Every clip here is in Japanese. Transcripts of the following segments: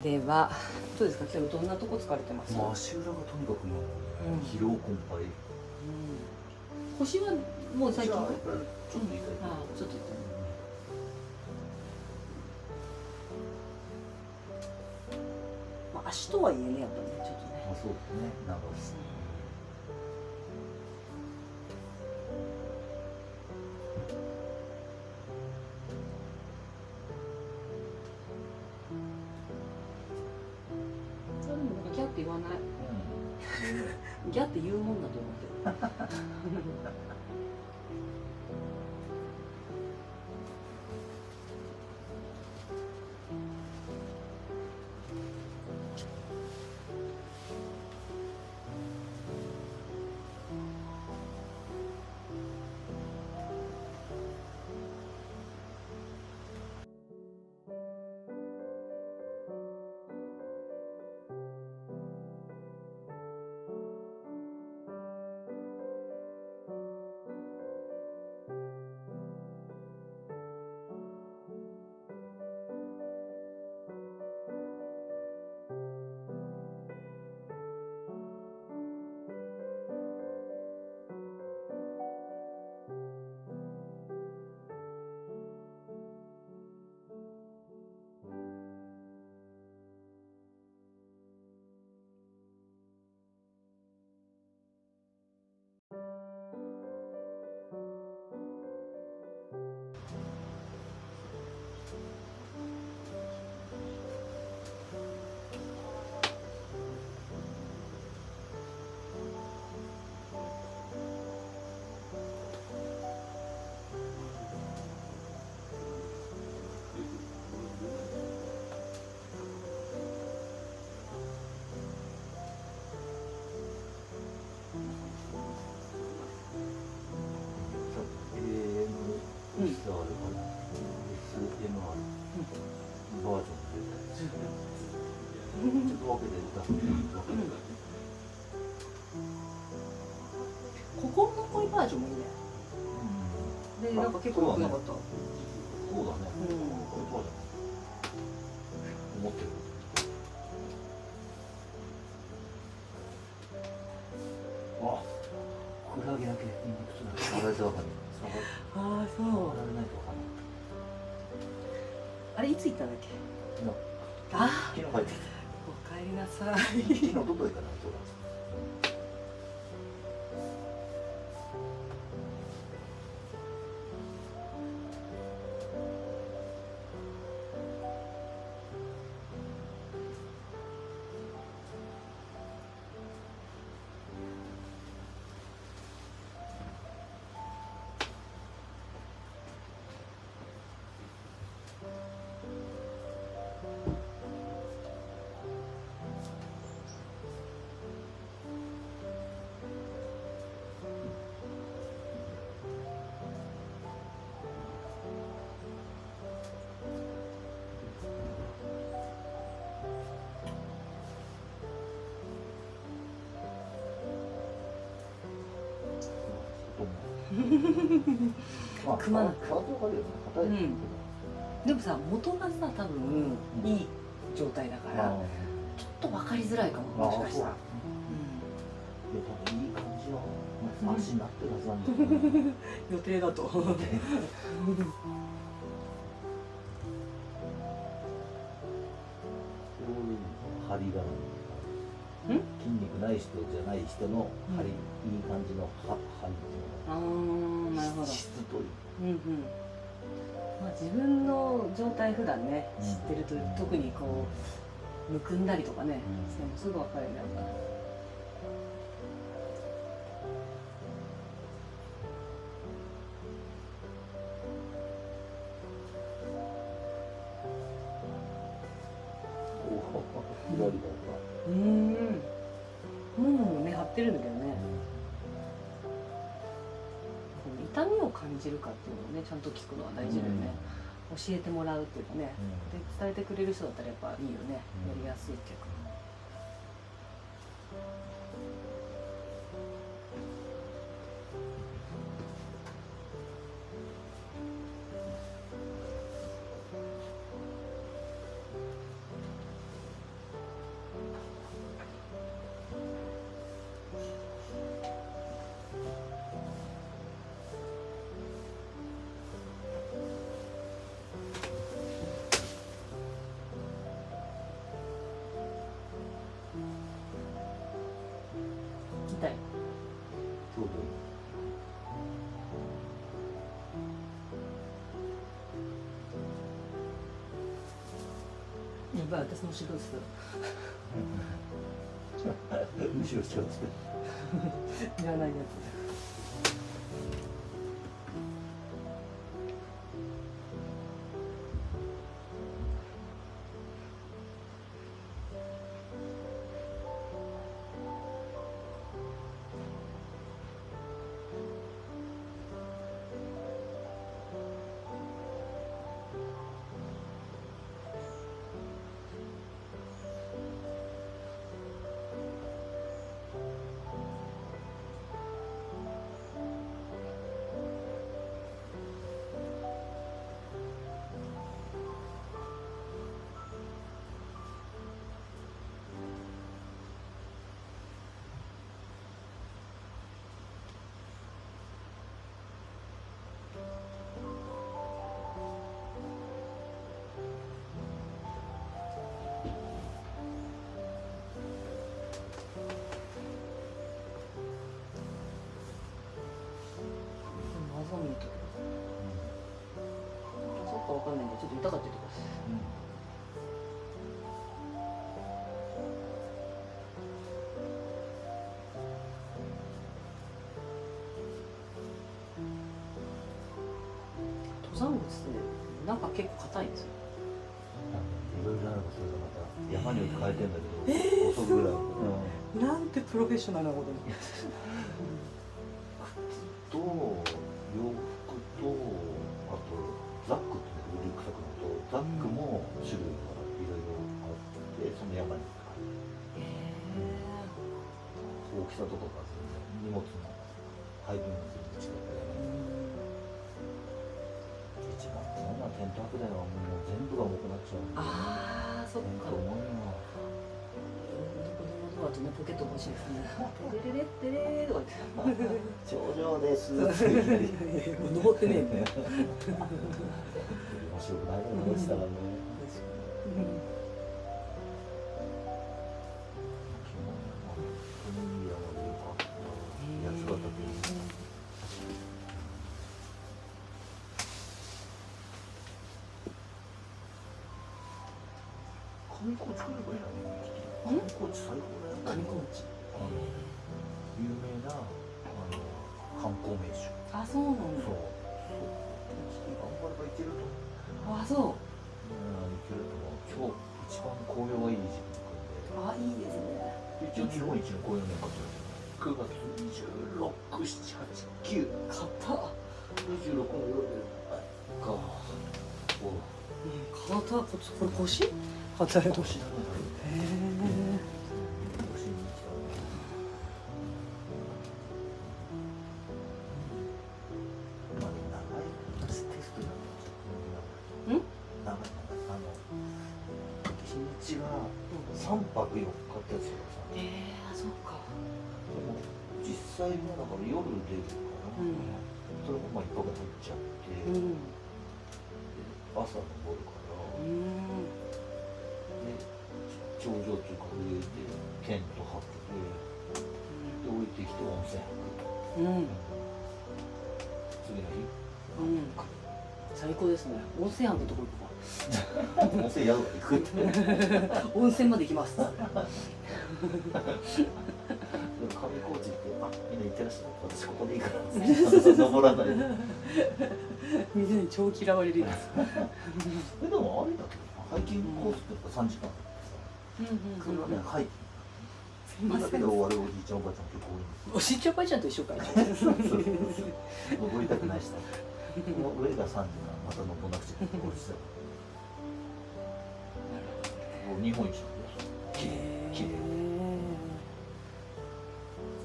ではどうですか？今日どんなとこ疲れてます、まあ足裏がとにかくもううん。疲労困憊。うん。腰はもう最近？ちょっと痛い。ちょっと痛い。まあ、足とはいえねやっぱねちょっとね。まあそうですね。なんかそれ言わない。ギャって言うもんだと思ってる 分けて歌って分けて心の恋バージョンもいいね。でなんか結構良くなかった。そうだね。うん。これそうだね。思ってる。あクラゲだけ今ちょっと触られてわかんない触ああそ触られないとわかんない。あれいつ行ったんだっけ？昨日。あ昨日帰ってきおかえりなさい。昨日どこ行かないとだまあ、熊なん触ってわかるよね。硬いでもさ元がさ多分いい状態だからちょっと分かりづらいかももしかしたら。いや多分人じゃない人の張り、いい感じのは張りっていうあーなるほど。のが質という。うんうん。まあ自分の状態普段ねうん。知ってると特にこうむくんだりとかねうん。すぐ分かるよねやっぱ。お感じるかっていうのをねちゃんと聞くのは大事だよね、教えてもらうっていうかね。で伝えてくれる人だったらやっぱいいよね、うん。やりやすいっていうかやばい私の後ろです。後ろ近づけいらないやつちょっと痛かったりとか登山靴ってなんか結構硬いんですよ。いろいろあるからそれがまた山によって変えてんだけど、遅くぐらい、う。ん、なんてプロフェッショナルなこと。にと洋服とあとザックっクのとザックも種類がいろいろあってその山にへ大きさとかが全然荷物の配分が全然違ったり一番そんなテント泊ではもう全部が重くなっちゃうああそっか重いのは子供のドアとねポケット欲しいですねテレレッテレーとか言って頂上です登ってねえみたいな面白くないたらねあの有名なあの観光名所。あそうなんそう。だそう。頑張れば行けるとあそう。うん行けると思う今日一番紅葉がいい時期あいいですね。一応日本一の紅葉年間9月26、7、8、9、買っ。た26の夜で、か、お買っ。たこっちこれ腰？へえ3泊4日ってやつだからさええあそっか。でも実際はだから夜出るから、うん。それもまあ一泊入っちゃって、うん。朝登るから、うん。で頂上っていうか上でテント張ってで降りてきて温泉うん最高ですね。温泉あるとこ行こ日温泉宿が行くって。温泉まで行きます。でも上高地ってあみんな行ってらっしゃい私ここでいいから。登らないで。みんなに超嫌われるやつえでもあれだけ？どハイキングコースってやっぱ3時間。うんうんそれはねハイません。だけで終わるおじいちゃんおばあちゃん結構多いんですよ。おしっちゃんばあちゃんと一緒かい。登りたくないし。さこ の上が3時間また登らなくちゃいけない。落ちたらもう日本一なんだよきれいきれい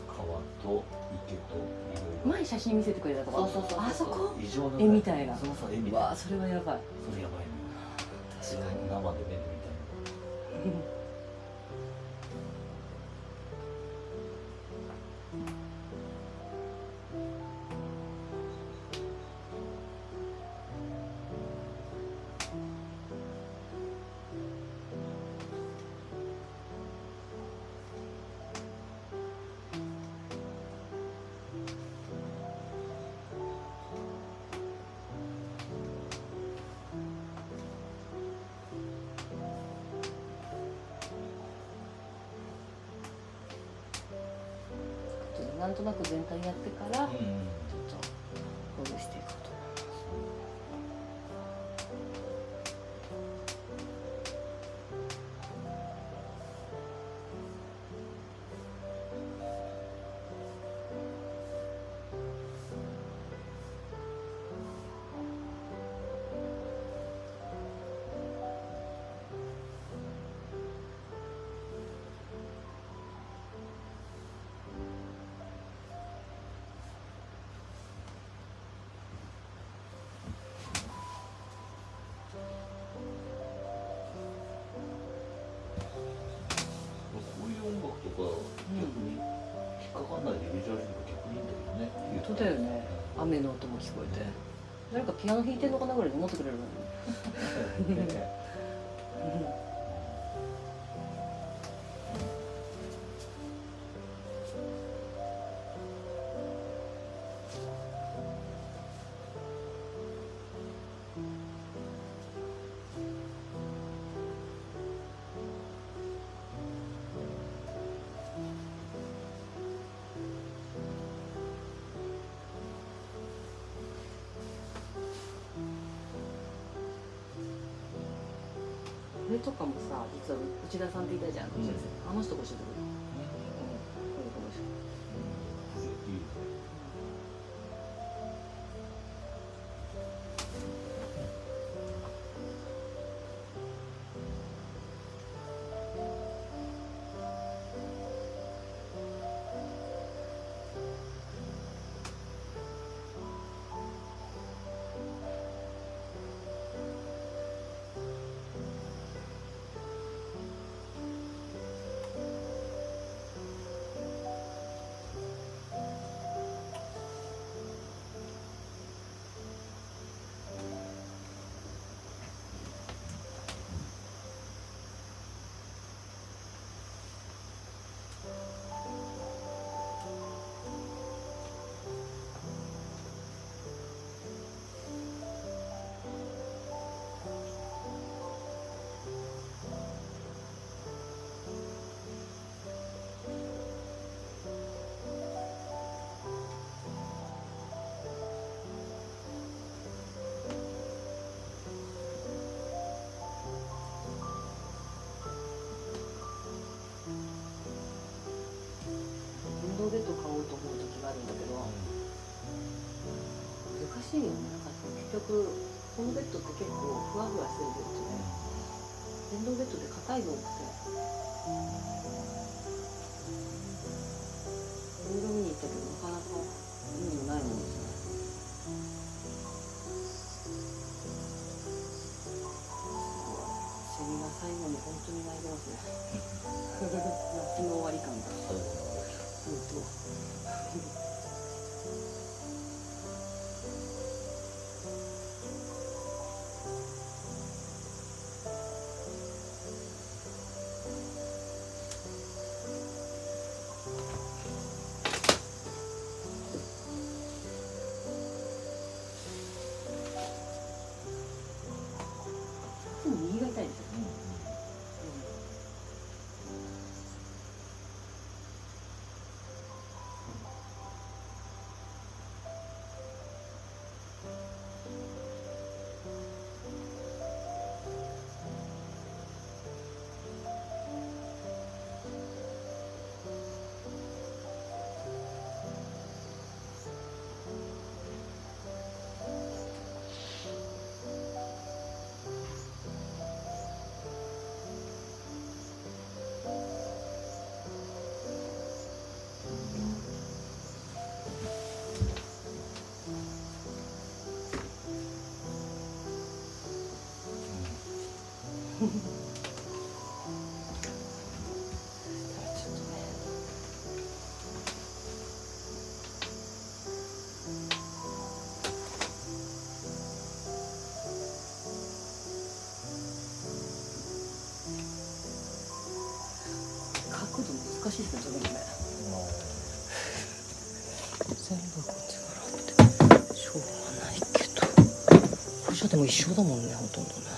川と池といろいろ。前写真見せてくれたとこそうそうそうあそこ？異常な絵みたいな。そうそう絵みたい。なわあそれはやばい。それやばいなんとなく全体やってから、うん当だよね。雨の音も聞こえて。誰かピアノ弾いてんのかなぐらいで思ってくれるのに。ね これとかもさ実は内田さんっていたじゃん、うん。あの人が教えしいよねなん。か結局このベッドって結構ふわふわしてるベッドで電動ベッドで硬いのっていろいろ見に行ったけどなかなか意味のないものですねセミが最後に本当に泣いてますね夏の終わり感が最後の本当しいですねそれもね全部こっちからって。しょうがないけど。これじゃでも一緒だもんねほとんどね。